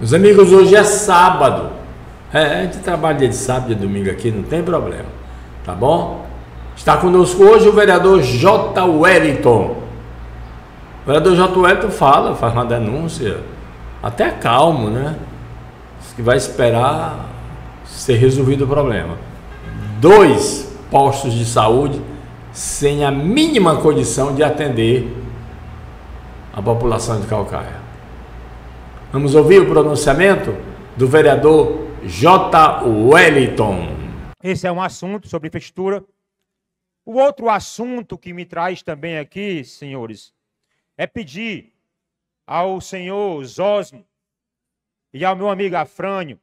Meus amigos, hoje é sábado. É, a gente trabalha dia de sábado e domingo aqui, não tem problema. Tá bom? Está conosco hoje o vereador J. Wellington. O vereador J. Wellington fala, faz uma denúncia, até calmo, né? Que vai esperar ser resolvido o problema. Dois postos de saúde sem a mínima condição de atender a população de Calcaia. Vamos ouvir o pronunciamento do vereador J. Wellington. Esse é um assunto sobre infraestrutura. O outro assunto que me traz também aqui, senhores, é pedir ao senhor Zosmo e ao meu amigo Afrânio,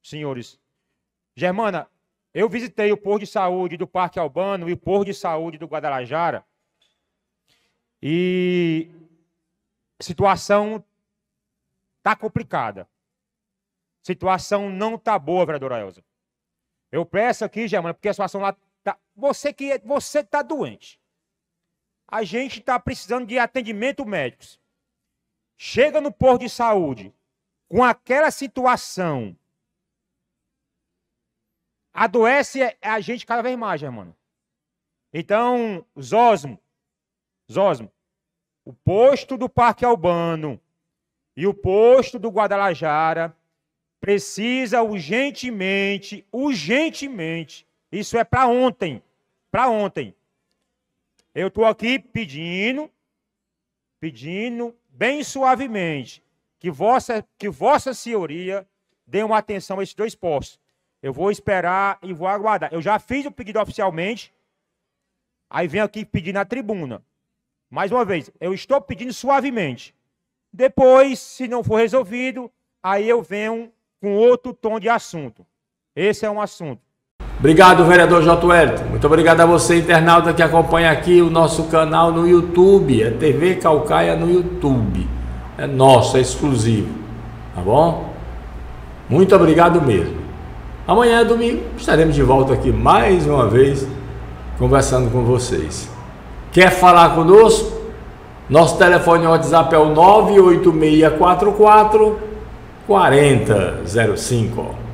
senhores. Germana, eu visitei o posto de saúde do Parque Albano e o posto de saúde do Guadalajara. E situação Está complicada. Situação não está boa, vereadora Elza. Eu peço aqui, Germana, porque a situação lá tá. Você que é, você está doente. A gente está precisando de atendimento médico. Chega no posto de saúde com aquela situação. Adoece a gente cada vez mais, Germana. Então, Zosmo, Zosmo, o posto do Parque Albano e o posto do Guadalajara precisa urgentemente, urgentemente, isso é para ontem, para ontem. Eu estou aqui pedindo, pedindo bem suavemente que vossa, que vossa senhoria dê uma atenção a esses dois postos. Eu vou esperar e vou aguardar. Eu já fiz o pedido oficialmente, aí venho aqui pedir na tribuna. Mais uma vez, eu estou pedindo suavemente. Depois, se não for resolvido, aí eu venho com outro tom de assunto. Esse é um assunto. Obrigado, vereador J. Wellington. Muito obrigado a você, internauta, que acompanha aqui o nosso canal no YouTube. É TV Calcaia no YouTube. É nosso, é exclusivo. Tá bom? Muito obrigado mesmo. Amanhã, domingo, estaremos de volta aqui mais uma vez conversando com vocês. Quer falar conosco? Nosso telefone WhatsApp é o 98644 4005.